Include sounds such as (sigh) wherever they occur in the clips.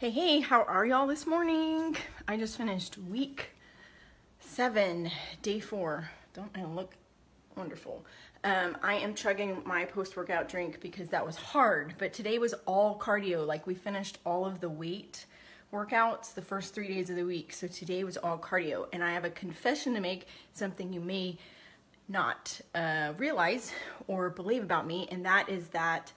Hey, hey, how are y'all this morning? I just finished week seven, day four. Don't I look wonderful? Um, I am chugging my post workout drink because that was hard, but today was all cardio. Like we finished all of the weight workouts the first three days of the week. So today was all cardio. And I have a confession to make, something you may not uh, realize or believe about me, and that is that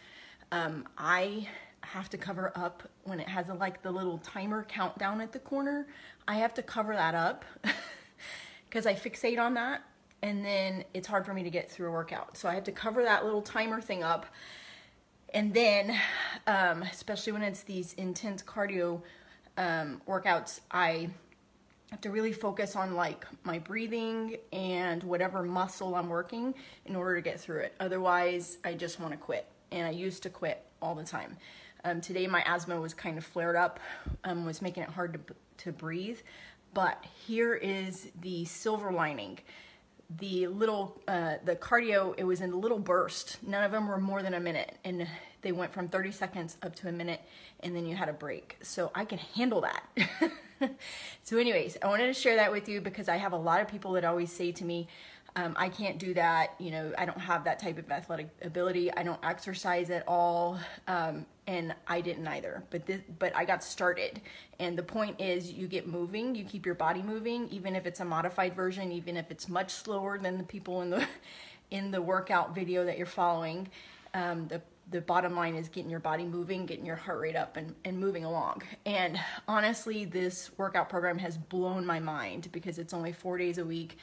um, I have to cover up when it has a, like the little timer countdown at the corner. I have to cover that up (laughs) because I fixate on that and then it's hard for me to get through a workout. So I have to cover that little timer thing up. And then, um, especially when it's these intense cardio um, workouts, I have to really focus on like my breathing and whatever muscle I'm working in order to get through it. Otherwise, I just want to quit. And I used to quit all the time. Um, today, my asthma was kind of flared up, um, was making it hard to, to breathe. But here is the silver lining. The little, uh, the cardio, it was in a little burst. None of them were more than a minute. And they went from 30 seconds up to a minute, and then you had a break. So I can handle that. (laughs) so anyways, I wanted to share that with you because I have a lot of people that always say to me, um, I can't do that. You know, I don't have that type of athletic ability. I don't exercise at all, um, and I didn't either. But this, but I got started, and the point is, you get moving. You keep your body moving, even if it's a modified version, even if it's much slower than the people in the (laughs) in the workout video that you're following. Um, the the bottom line is getting your body moving, getting your heart rate up, and, and moving along. And honestly, this workout program has blown my mind because it's only four days a week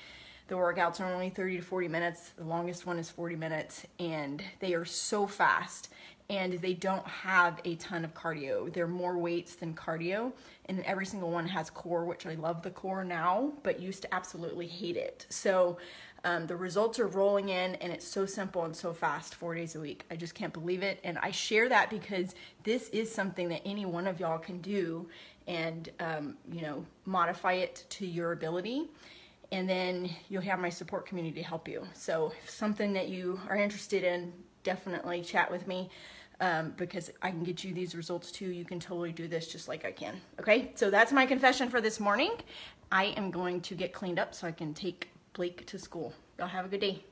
the workouts are only 30 to 40 minutes. The longest one is 40 minutes, and they are so fast. And they don't have a ton of cardio. They're more weights than cardio. And every single one has core, which I love the core now, but used to absolutely hate it. So um, the results are rolling in, and it's so simple and so fast, four days a week. I just can't believe it. And I share that because this is something that any one of y'all can do and, um, you know, modify it to your ability and then you'll have my support community to help you. So if something that you are interested in, definitely chat with me um, because I can get you these results too. You can totally do this just like I can. Okay, so that's my confession for this morning. I am going to get cleaned up so I can take Blake to school. Y'all have a good day.